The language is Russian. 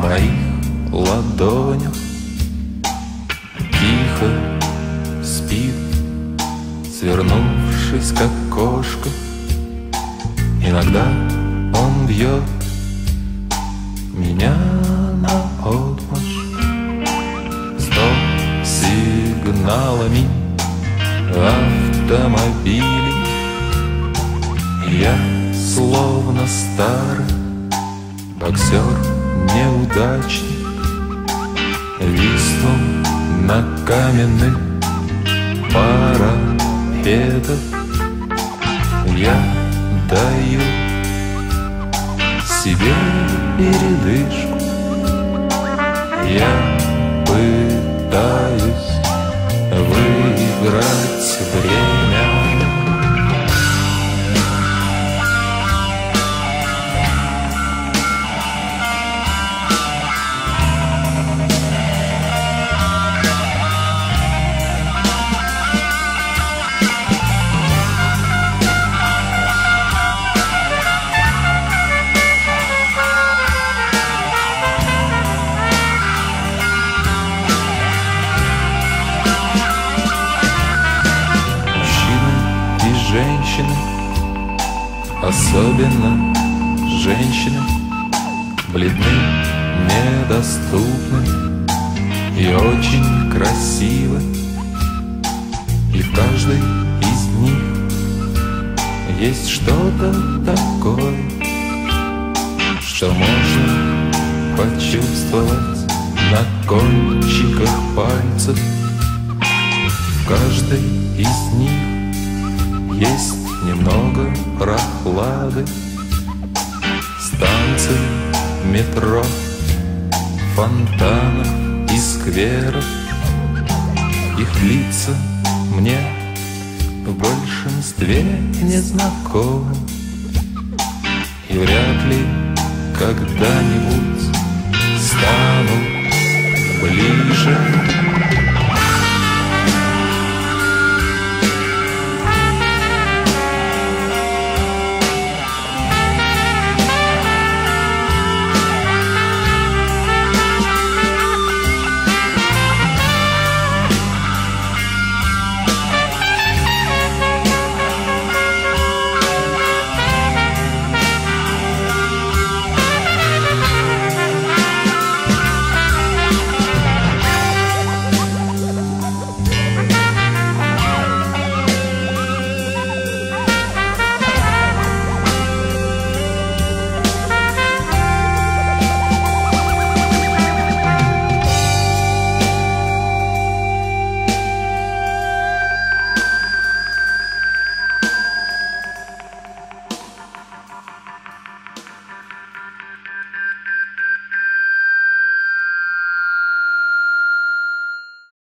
моих ладонях. Тихо спит, свернувшись как кошка. Иногда он бьет меня на отмашь Стоп сигналами автомобилей. Я словно старый боксер неудачник Висну на каменных парапетах женщины, особенно женщины, бледны, недоступны и очень красивы. И в каждой из них есть что-то такое, что можно почувствовать на кончиках пальцев. В каждой из них есть немного прохлады. Станции метро, фонтанов и скверов. Их лица мне в большинстве незнакомы. И вряд ли когда-нибудь станут ближе